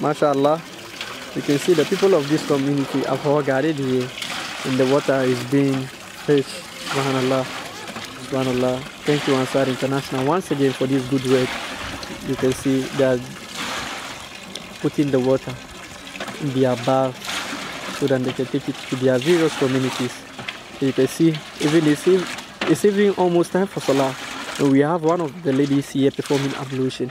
mashallah you can see the people of this community have all gathered here and the water is being fetched subhanallah subhanallah. Thank you ansar international once again for this good work. You can see they are putting the water in their bath so that they can take it to their various communities. You can see even it's, it's even almost time for salah. And we have one of the ladies here performing ablution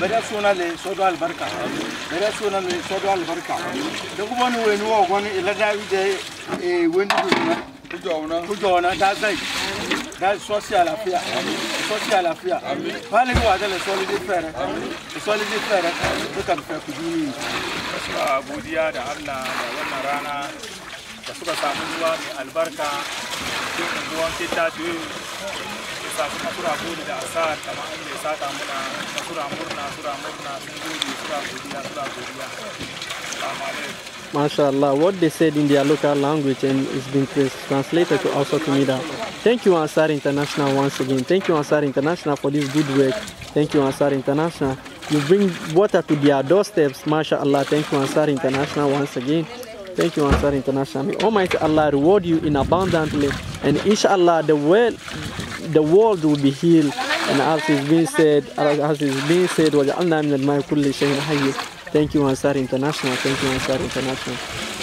berasunale sodo albarka. Berasunale sodo albarka. Dogumanu wenu ogoni ilada ide e wendu duna kujona kujona dazai da sosi àlàáfíà sosi àlàáfíà pale wa dale soli di fere. Soli di fere. To kan fe kujuni godiya da Allah da wannan rana. Da suka samu ruwa mai albarka cikin unguwan kita sa kuma sura gode da asar an da ya muna na sura murna sura murna sun sura godiya sura godiya what they said in their local language and it's been translated to also to that. Thank you Ansar International once again. Thank you Ansar International for this good work. Thank you Ansar International. You bring water to their doorsteps. MashaAllah. Thank you Ansar International once again. Thank you Ansar International. May Almighty Allah reward you in abundantly and inshallah the world the world will be healed and as is being said as is being said وجعلنا من الماء كل شيء حي Thank you Ansar International. Thank you Ansar International.